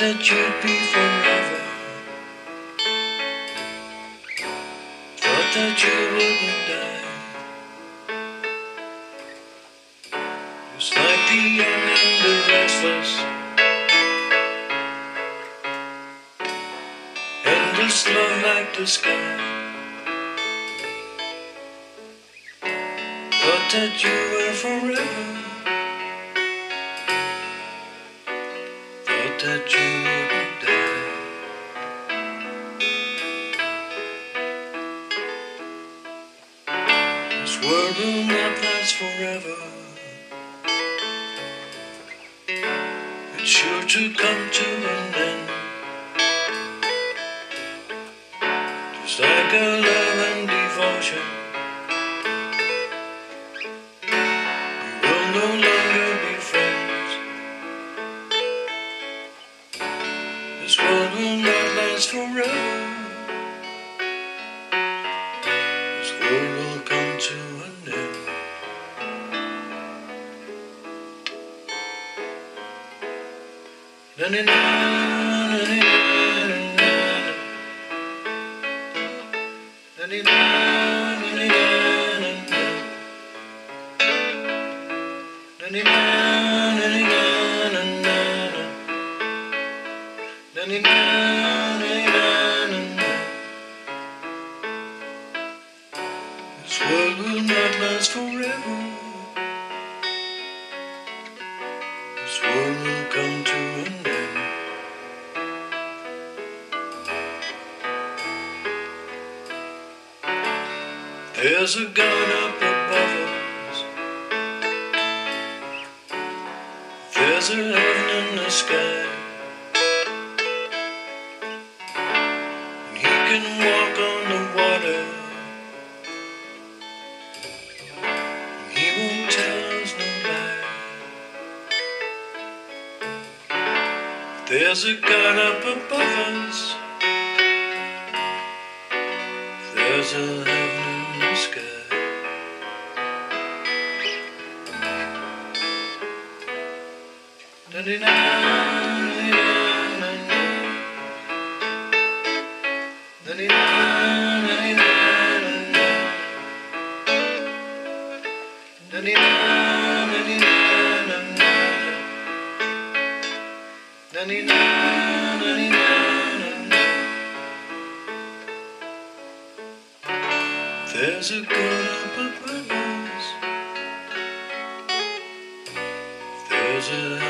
that you'd be forever. Thought that you wouldn't die. Just like the young and the restless. Endless love like the sky. Thought that you were forever. You die. This world will not last forever. It's sure to come to an end. Just like our love and devotion. Will no longer This world will not last forever. This world will come to an end. Na-na-na, na-na-na, na-na-na. Na-na-na, na-na-na, na-na-na. Na-na-na, na-na-na, This world will not last forever. This world will come to an end. There's a God up above us. There's a There's a God up above us. There's a heaven in the sky. Da-dee-na, da-dee-na, na-na. Da-dee-na, da-dee-na, na-na. Da-dee-na, da-dee-na, na-na. There's a God up above us. There's a